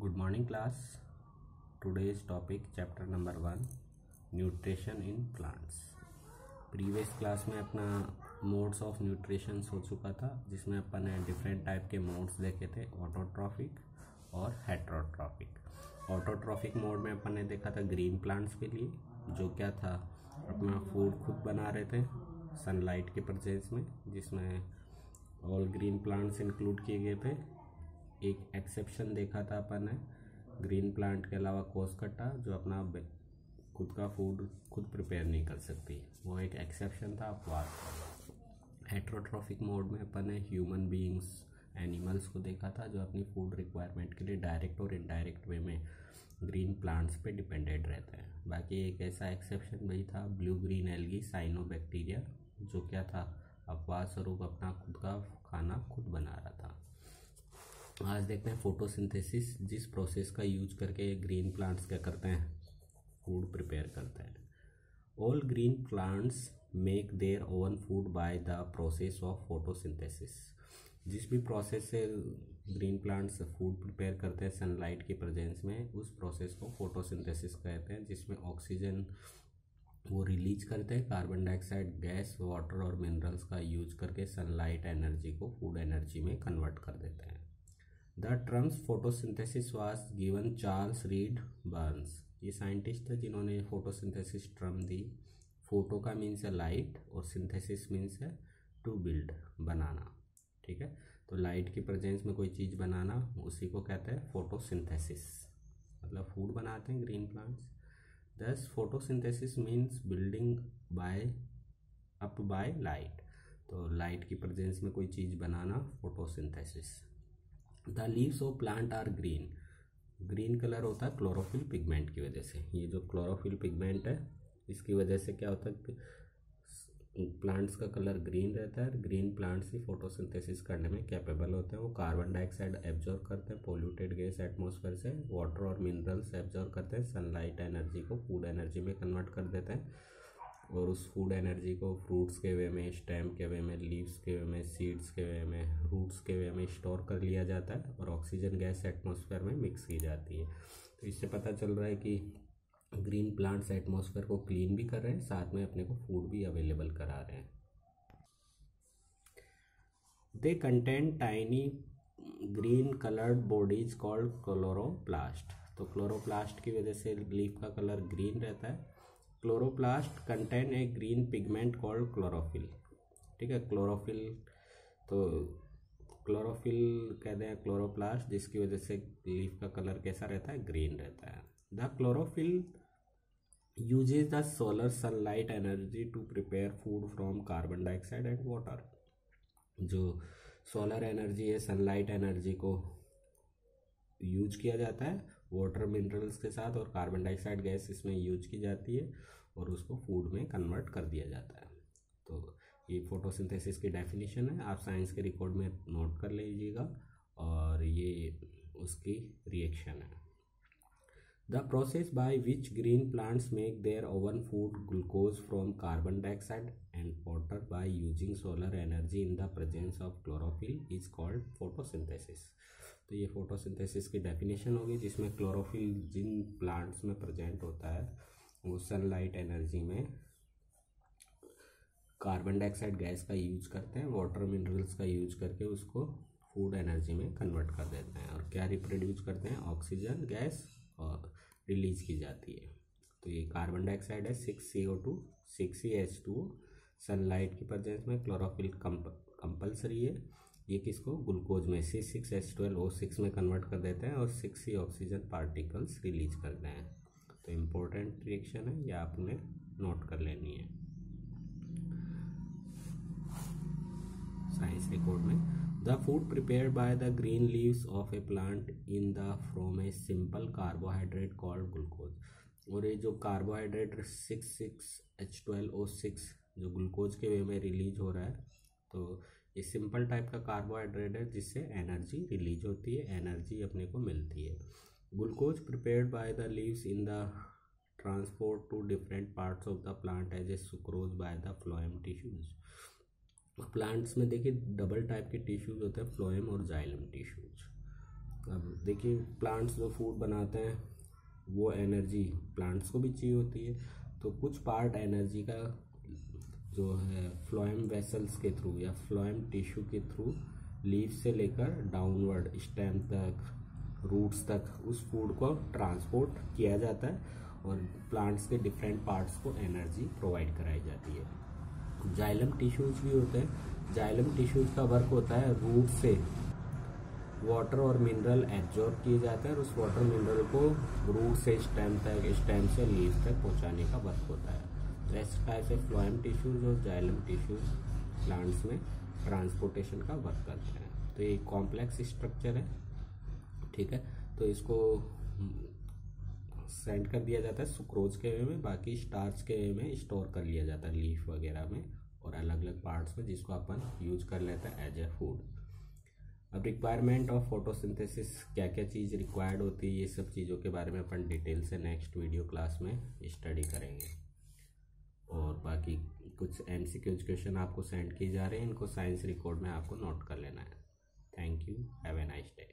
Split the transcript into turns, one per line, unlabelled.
good morning, class. Today's topic, chapter number one nutrition in plants previous class में अपना modes of nutrition हो चुका था, जिसमें अपन ने डिफरेंट टाइप के मोड्स देखे थे ऑटोट्रॉफिक और हेट्रोट्रॉफिक ऑटोट्रॉफिक मोड में अपन ने देखा था ग्रीन प्लांट्स के लिए, जो क्या था, अपना फ़ूड खुद बना रहे थे सनलाइट के प्रेजेंस में, जिसमें ऑल ग्रीन प्लांट्स इंक्लूड किए गए थे एक एक्सेप्शन देखा था अपन ने ग्रीन प्लांट के अलावा कोसकट्टा, जो अपना खुद का फ़ूड खुद प्रिपेयर नहीं कर सकती। वो एक एक्सेप्शन था, अपवाद। हेट्रोट्रॉफिक मोड में अपन ने ह्यूमन बीइंग्स एनिमल्स को देखा था, जो अपनी फ़ूड रिक्वायरमेंट के लिए डायरेक्ट और इनडायरेक्ट वे में ग्रीन प्लांट्स पे डिपेंडेंट रहते हैं। बाकी एक ऐसा एक्सेप्शन भी था blue green algae cyanobacteria जो क्या था, अपवाद स्वरूप अपना खुद का खाना खुद बना रहा आज देखते हैं फोटोसिंथेसिस जिस प्रोसेस का यूज़ करके ग्रीन प्लांट्स क्या करते हैं? फ़ूड प्रिपेयर करते हैं। All green plants make their own food by the process of photosynthesis जिस भी प्रोसेस से ग्रीन प्लांट्स फ़ूड प्रिपेयर करते हैं सनलाइट की प्रेजेंस में, उस प्रोसेस को फोटोसिंथेसिस कहते हैं, जिसमें ऑक्सीजन वो रिलीज़ करते हैं कार्बन डाइऑक्साइड गैस वाटर और मिनरल्स का यूज़ करके सनलाइट एनर्जी को फ़ूड एनर्जी में कन्वर्ट कर देते हैं। The terms photosynthesis was given Charles Reid Barnes. ये साइंटिस्ट थे जिन्होंने फोटोसिंथेसिस ट्रम दी। फ़ोटो का मीन्स है लाइट और सिंथेसिस मीन्स है टू बिल्ड बनाना। ठीक है? तो लाइट की प्रेजेंस में कोई चीज़ बनाना, उसी को कहते हैं फोटोसिंथेसिस। मतलब फ़ूड बनाते हैं green plants thus photosynthesis means building by up by light तो लाइट की प्रेजेंस में कोई चीज़ बनाना photosynthesis the leaves of plant are green. Green colour होता है क्लोरोफिल पिगमेंट की वजह से। ये जो क्लोरोफिल पिगमेंट है, इसकी वजह से क्या होता है प्लांट्स का कलर ग्रीन रहता है। ग्रीन प्लांट्स ही फोटोसिंथेसिस करने में कैपेबल होते हैं। वो कार्बन डाइऑक्साइड एब्जॉर्व करते हैं पोल्यूटेड गैस एटमॉस्फेयर से। वाटर और मिनरल्स एब्जॉर्व करते हैं। सनलाइट एनर्जी को फ़ूड एनर्जी में कन्वर्ट कर देते हैं। और उस फ़ूड एनर्जी को फ्रूट्स के वे में स्टेम के वे में लीव्स के वे में सीड्स के वे में रूट्स के वे में स्टोर कर लिया जाता है और ऑक्सीजन गैस एटमॉस्फेयर में मिक्स की जाती है। तो इससे पता चल रहा है कि ग्रीन प्लांट्स एटमॉस्फेयर को क्लीन भी कर रहे हैं, साथ में अपने को फ़ूड भी अवेलेबल करा रहे हैं। They contain tiny green coloured bodies called chloroplast तो क्लोरोप्लास्ट की वजह से लीफ का कलर ग्रीन रहता है। Chloroplast contain a green pigment called chlorophyll ठीक है क्लोरोफिल तो क्लोरोफिल कहते हैं क्लोरोप्लास्ट जिसकी वजह से लीफ का कलर कैसा रहता है? ग्रीन रहता है। The chlorophyll uses the solar sunlight energy to prepare food from carbon dioxide and water जो सोलर एनर्जी है सनलाइट एनर्जी को यूज़ किया जाता है वाटर मिनरल्स के साथ और कार्बन डाइऑक्साइड गैस इसमें यूज़ की जाती है और उसको फ़ूड में कन्वर्ट कर दिया जाता है। तो ये फोटोसिंथेसिस की डेफिनेशन है। आप साइंस के रिकॉर्ड में नोट कर लीजिएगा और ये उसकी रिएक्शन है। The process by which green plants make their own food glucose from carbon dioxide and water by using solar energy in the presence of chlorophyll is called photosynthesis तो ये photosynthesis की definition होगी जिसमें chlorophyll जिन plants में present होता है, वो सनलाइट एनर्जी में कार्बन डाइऑक्साइड गैस का यूज़ करते हैं वाटर मिनरल्स का यूज़ करके उसको फ़ूड एनर्जी में कन्वर्ट कर देते हैं और क्या रिप्रोड्यूस करते हैं? ऑक्सीजन गैस और रिलीज़ की जाती है। तो ये कार्बन डाइऑक्साइड है six C O two six C H two sunlight की प्रेजेंस में क्लोरोफिल कंपल्सरी है। ये किसको? ग्लूकोज में। C six H twelve O six में कन्वर्ट कर देते हैं और six C oxygen particles release करते हैं। तो इम्पोर्टेंट रिएक्शन है, ये आपने नोट कर लेनी है। साइंस रिकॉर्ड में। The food prepare by the green leaves of a plant in the from a simple carbohydrate called glucose और ये जो carbohydrate six six H twelve O six जो ग्लूकोज के वे में रिलीज़ हो रहा है तो ये सिंपल टाइप का कार्बोहाइड्रेट है जिससे एनर्जी रिलीज़ होती है एनर्जी अपने को मिलती है। Glucose prepared by the leaves in the transport to different parts of the plant as a sucrose by the phloem tissues plants में देखिए डबल टाइप के टिश्यूज होते हैं फ्लोएम और जाइलम टिश्यूज अब देखिए प्लांट्स जो फ़ूड बनाते हैं, वो एनर्जी प्लांट्स को भी चाहिए होती है। तो कुछ पार्ट एनर्जी का जो है फ्लोएम वेसल्स के थ्रू या फ्लोएम टिश्यू के थ्रू लीव से लेकर डाउनवर्ड स्टेम तक रूट्स तक उस फ़ूड को ट्रांसपोर्ट किया जाता है और प्लांट्स के डिफरेंट पार्ट्स को एनर्जी प्रोवाइड कराई जाती है। जाइलम टिश्यूज भी होते हैं। जाइलम टिश्यूज का वर्क होता है रूट से। वाटर और मिनरल एब्जॉर्ब किए जाते हैं और उस वाटर मिनरल को रूट से स्टेम तक स्टेम से लीव तक पहुँचाने का वर्क होता है। रेस्ट टाइप से फ्लोएम टिश्यूज और जाइलम टिश्यूज प्लांट्स में ट्रांसपोर्टेशन का वर्क करते हैं। तो ये कॉम्प्लेक्स स्ट्रक्चर है। ठीक है? तो इसको सेंड कर दिया जाता है सुक्रोज के वे में, बाकी स्टार्च के वे में स्टोर कर लिया जाता है लीफ वगैरह में और अलग अलग पार्ट्स में जिसको अपन यूज़ कर लेते हैं एज ए फ़ूड अब रिक्वायरमेंट ऑफ़ फोटोसिंथेसिस क्या क्या चीज़ रिक्वायर्ड होती है, ये सब चीज़ों के बारे में अपन डिटेल से नेक्स्ट वीडियो क्लास में स्टडी करेंगे. और बाकी कुछ एम सी क्वेश्चन आपको सेंड किए जा रहे हैं, इनको साइंस रिकॉर्ड में आपको नोट कर लेना है. Thank you have a nice day